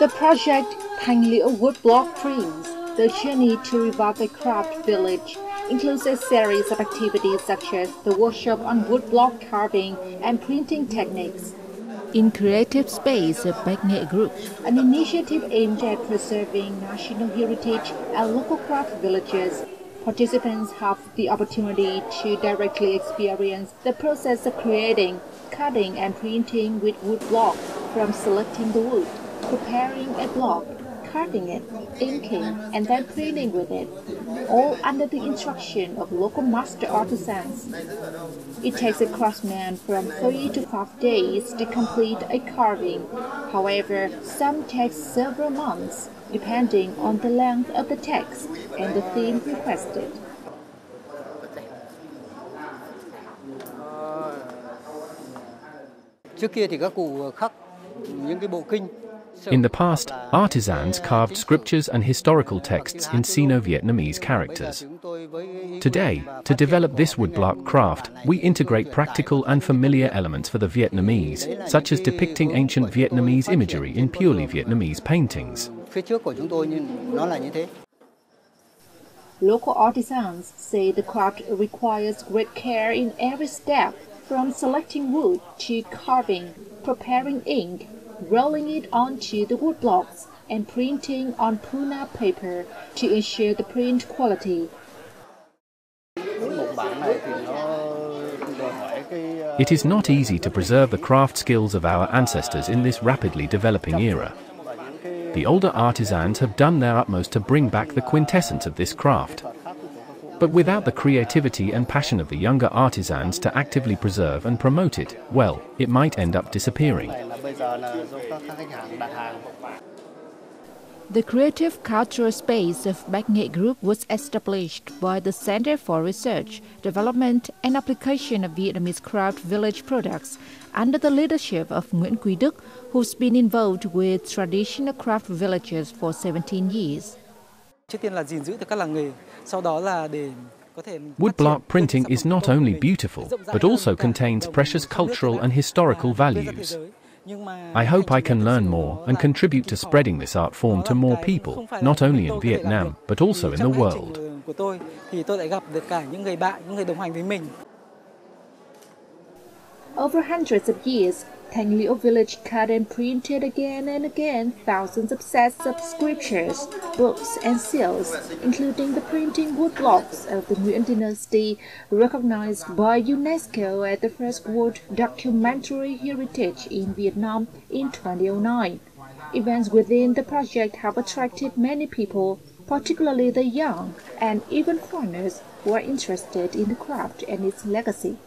The project Liễu Woodblock Prints, the journey to revive the craft village, includes a series of activities such as the workshop on woodblock carving and printing techniques. In Creative Space of Bạch Group, an initiative aimed at preserving national heritage and local craft villages, participants have the opportunity to directly experience the process of creating, cutting and printing with woodblock from selecting the wood preparing a block, carving it, inking, and then printing with it, all under the instruction of local master artisans. It takes a craftsman from three to five days to complete a carving. However, some take several months, depending on the length of the text and the theme requested. Trước kia thì các cụ khắc những cái bộ kinh In the past, artisans carved scriptures and historical texts in Sino-Vietnamese characters. Today, to develop this woodblock craft, we integrate practical and familiar elements for the Vietnamese, such as depicting ancient Vietnamese imagery in purely Vietnamese paintings. Local artisans say the craft requires great care in every step, from selecting wood to carving, preparing ink, rolling it onto the wood blocks and printing on Puna paper to ensure the print quality. It is not easy to preserve the craft skills of our ancestors in this rapidly developing era. The older artisans have done their utmost to bring back the quintessence of this craft. But without the creativity and passion of the younger artisans to actively preserve and promote it, well, it might end up disappearing. The creative cultural space of Bạch Nghệ Group was established by the Center for Research, Development and Application of Vietnamese Craft Village Products under the leadership of Nguyễn Quý Đức, who's been involved with traditional craft villages for 17 years. Woodblock printing is not only beautiful, but also contains precious cultural and historical values. I hope I can learn more and contribute to spreading this art form to more people, not only in Vietnam, but also in the world. Over hundreds of years, Tang Liễu village cut and printed again and again thousands of sets of scriptures, books, and seals, including the printing woodblocks of the Nguyen dynasty, recognized by UNESCO as the first world documentary heritage in Vietnam in 2009. Events within the project have attracted many people, particularly the young and even foreigners who are interested in the craft and its legacy.